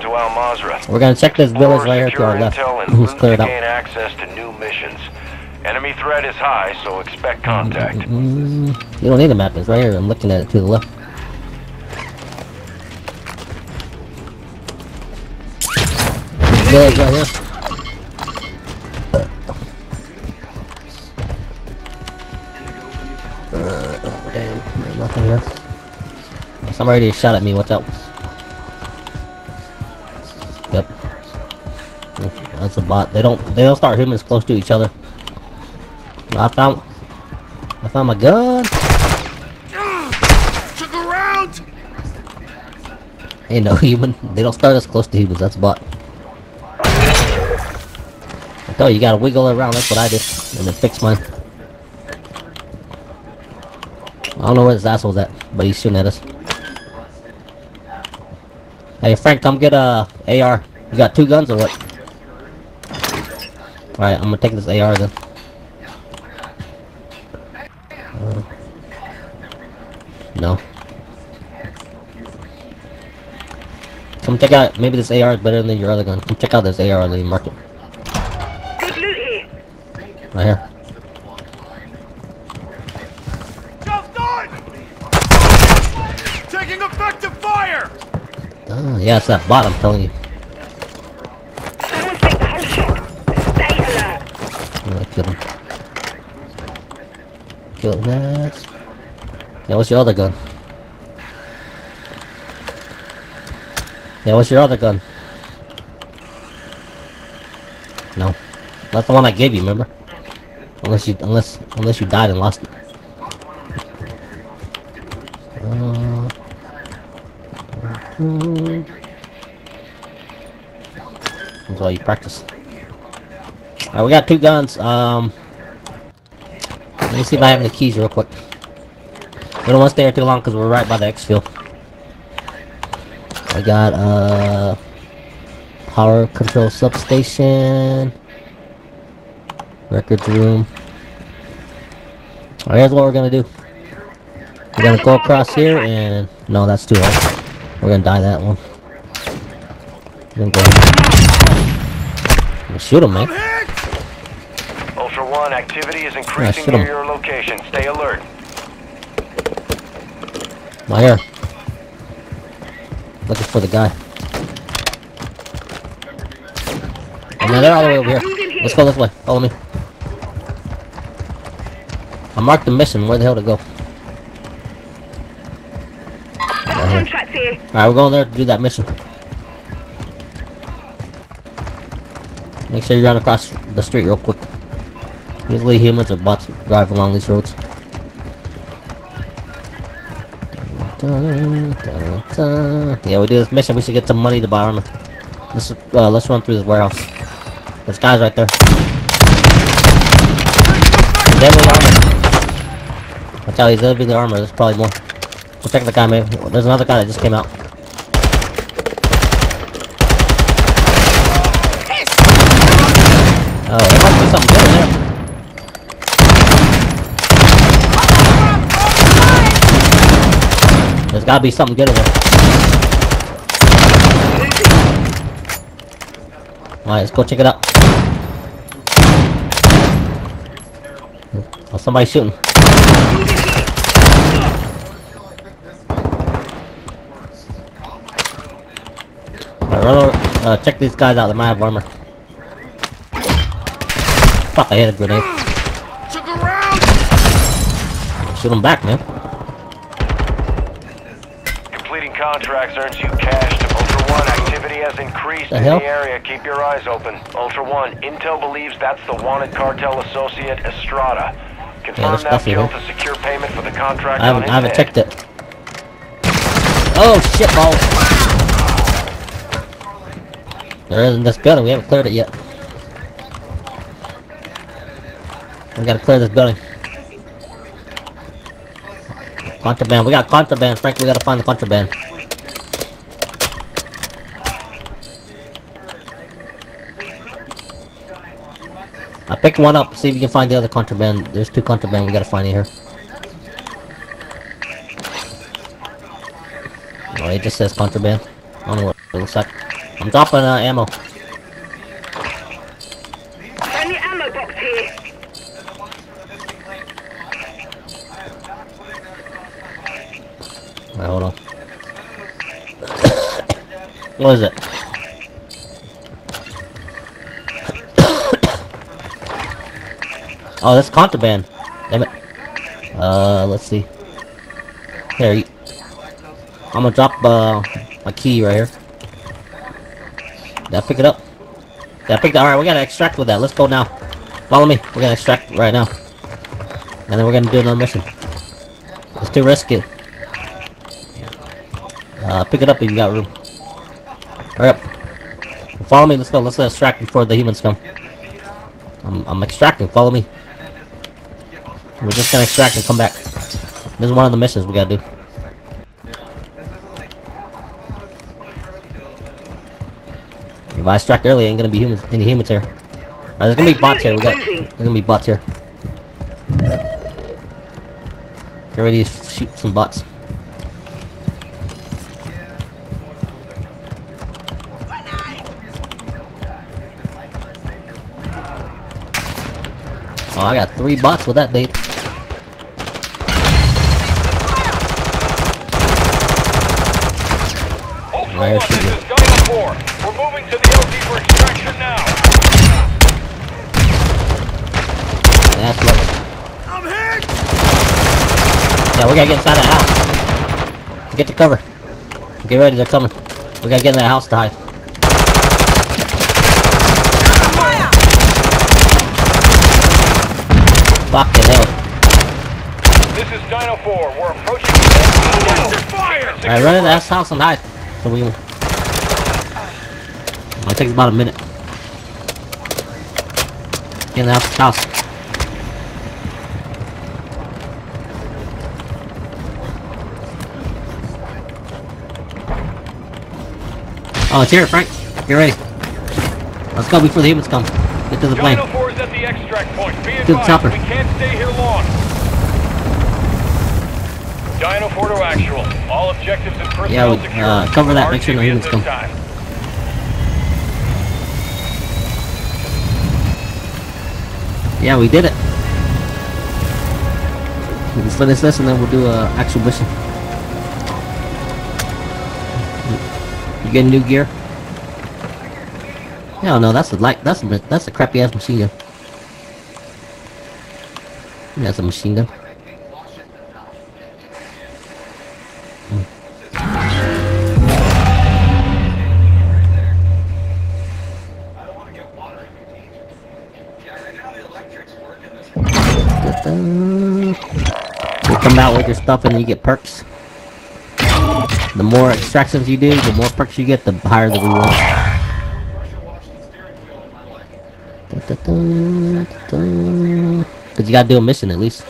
to Al Mazrah. We're gonna check this village right here to our left. Who's cleared out? gain access to new missions. Enemy threat is high, so expect contact. Mm, you don't need a map, it's right here. I'm looking at it to the left. Village right here. Uh, oh, damn, there's nothing here. Somebody shot at me, what's out. That's a bot. They don't they don't start humans close to each other. I found I found my gun. Took around! Ain't no human. They don't start us close to humans. That's a bot. I tell you, you gotta wiggle around. That's what I did, and then fix mine. I don't know where this asshole's at, but he's shooting at us. Hey Frank, come get uh, a AR. You got two guns or what? Alright, I'm gonna take this AR then. Uh, no. Come check out, maybe this AR is better than your other gun. Come check out this AR on the market. Good loot here. Right here. Taking effective fire! Ah, yeah, it's that bot, I'm telling you. Kill that. Yeah, what's your other gun? Yeah, what's your other gun? No. That's the one I gave you, remember? Unless you unless unless you died and lost it. Uh, hmm. That's you practice. Alright, we got two guns. Um, let me see if I have any keys real quick. We don't want to stay here too long because we're right by the exfil. I got uh power control substation, records room. Alright, here's what we're gonna do. We're gonna go across here and no, that's too hard. We're gonna die that one. Go. Shoot him, man. Ultra One, activity is increasing shoot 'em. near your location. Stay alert. My hair. Looking for the guy. Oh man, they're all the way over here. Let's go this way. Follow me. I marked the mission. Where the hell to go? Got here. Alright, we're going there to do that mission. Make sure you run across the street real quick. Usually humans or bots drive along these roads. Yeah, we do this mission. We should get some money to buy armor. Let's uh, let's run through this warehouse. There's guys right there. There was armor. Watch out, he's gonna be the armor. There's probably more. Check the guy, maybe. There's another guy that just came out. Oh, there must be something good in there. There's gotta be something good in there. Alright, let's go check it out. Oh, somebody's shooting. Alright, run uh, check these guys out, they might have armor. Fuck, I hit a grenade. Shoot them back, man. Contracts earns you cash. to Ultra One, activity has increased The in hell? the area. Keep your eyes open. Ultra One, Intel believes that's the wanted cartel associate Estrada. Confirm there's that kill to secure payment for the contract I haven't, I haven't checked it. Oh shit balls! There isn't this building, we haven't cleared it yet. We gotta clear this building. Contraband, we got contraband, Frank, we gotta find the contraband. I picked one up, see if you can find the other contraband. There's two contraband we gotta find in here. Oh, it just says contraband. I don't know what it looks like. I'm dropping uh, ammo. Only ammo box here. Wait, hold on. what is it? Oh, that's contraband. Damn it. Uh, let's see. Here, I'm gonna drop uh, my key right here. Did I pick it up? Did I pick it? Alright, we gotta extract with that. Let's go now. Follow me. We're gonna extract right now. And then we're gonna do another mission. It's too risky. Uh, pick it up if you got room. Hurry up. Follow me, let's go. Let's extract before the humans come. I'm, I'm extracting, follow me. We're just gonna extract and come back. This is one of the missions we gotta do. If I extract early, ain't gonna be humans, any humans here. Uh, there's gonna be bots here, we got, there's gonna be bots here. Get ready to shoot some bots. Oh, I got three bots with that date. Where One, should we- is Gunner 4. We're moving to the LZ for extraction now. That's what. I'm hit! Yeah, we gotta get inside that house. Get to cover. Get ready, they're coming. We gotta get in that house to hide. Fucking hell. This is Dino 4. We're approaching the LZ fire! Alright, run in that house and hide. So we. It takes about a minute. Get in the house. Oh, it's here, Frank. Get ready. Let's go before the humans come. Get to the plane. Dino 4 is at the extract point. Be the advised, chopper. we can't stay here long. Dino 4 to actual. All objectives and personnel Yeah, we- uh, cover that, make sure no humans come. time. Yeah, we did it. We can finish this and then we'll do a actual mission. You get new gear? Hell no, that's a light. That's a that's a crappy ass machine gun. That's a machine gun. Your stuff and you get perks. The more extractions you do, the more perks you get, the higher the reward. Because you gotta do a mission at least.